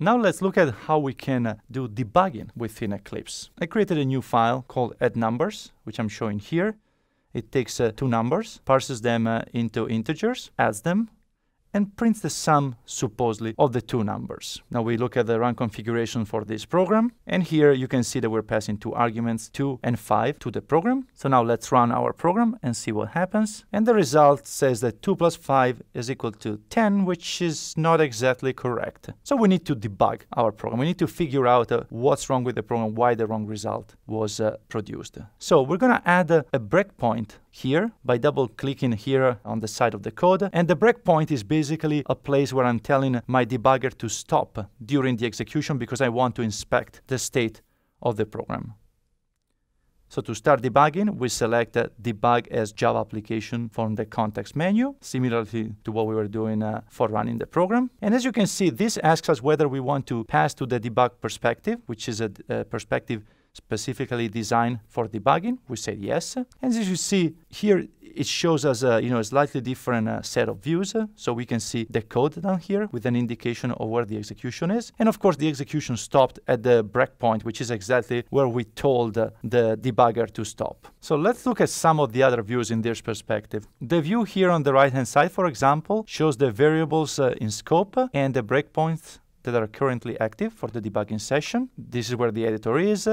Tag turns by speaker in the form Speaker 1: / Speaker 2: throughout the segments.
Speaker 1: Now let's look at how we can uh, do debugging within Eclipse. I created a new file called add_numbers, which I'm showing here. It takes uh, two numbers, parses them uh, into integers, adds them, and prints the sum, supposedly, of the two numbers. Now we look at the run configuration for this program, and here you can see that we're passing two arguments, 2 and 5, to the program. So now let's run our program and see what happens. And the result says that 2 plus 5 is equal to 10, which is not exactly correct. So we need to debug our program. We need to figure out uh, what's wrong with the program, why the wrong result was uh, produced. So we're going to add a, a breakpoint here by double clicking here on the side of the code. And the breakpoint is basically a place where I'm telling my debugger to stop during the execution because I want to inspect the state of the program. So to start debugging, we select debug as Java application from the context menu, similarly to what we were doing uh, for running the program. And as you can see, this asks us whether we want to pass to the debug perspective, which is a, a perspective specifically designed for debugging? We say yes. And as you see here, it shows us a, you know, a slightly different uh, set of views. So we can see the code down here with an indication of where the execution is. And of course, the execution stopped at the breakpoint, which is exactly where we told uh, the debugger to stop. So let's look at some of the other views in this perspective. The view here on the right-hand side, for example, shows the variables uh, in scope and the breakpoints that are currently active for the debugging session. This is where the editor is.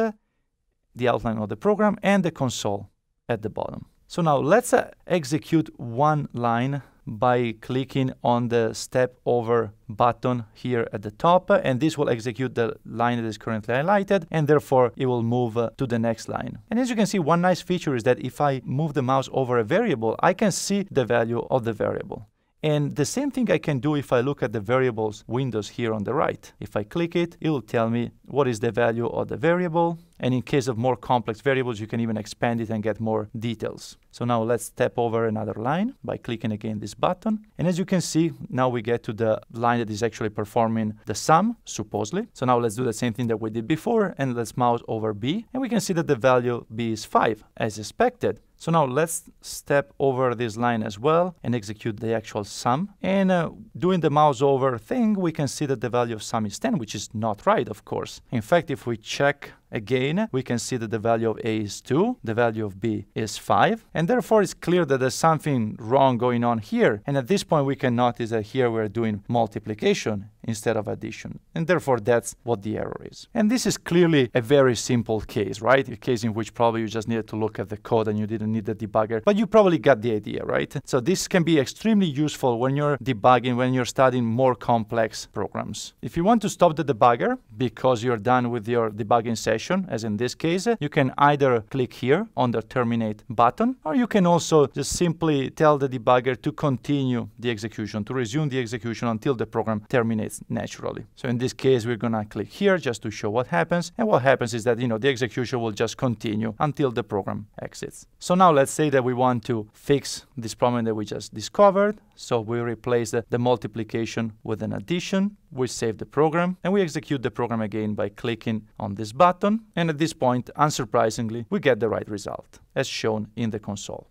Speaker 1: Uh, the outline of the program, and the console at the bottom. So now let's uh, execute one line by clicking on the step over button here at the top and this will execute the line that is currently highlighted and therefore it will move uh, to the next line. And as you can see one nice feature is that if I move the mouse over a variable I can see the value of the variable. And the same thing I can do if I look at the variables windows here on the right. If I click it, it will tell me what is the value of the variable. And in case of more complex variables, you can even expand it and get more details. So now let's step over another line by clicking again this button. And as you can see, now we get to the line that is actually performing the sum, supposedly. So now let's do the same thing that we did before and let's mouse over B. And we can see that the value B is 5 as expected. So now let's step over this line as well and execute the actual sum. And uh, doing the mouse over thing, we can see that the value of sum is 10, which is not right, of course. In fact, if we check Again, we can see that the value of A is 2, the value of B is 5, and therefore it's clear that there's something wrong going on here. And at this point, we can notice that here we're doing multiplication instead of addition. And therefore, that's what the error is. And this is clearly a very simple case, right? A case in which probably you just needed to look at the code and you didn't need the debugger, but you probably got the idea, right? So this can be extremely useful when you're debugging, when you're studying more complex programs. If you want to stop the debugger because you're done with your debugging session, as in this case, you can either click here on the terminate button, or you can also just simply tell the debugger to continue the execution, to resume the execution until the program terminates naturally. So in this case, we're gonna click here just to show what happens. And what happens is that, you know, the execution will just continue until the program exits. So now let's say that we want to fix this problem that we just discovered. So we replace the, the multiplication with an addition we save the program and we execute the program again by clicking on this button and at this point unsurprisingly we get the right result as shown in the console.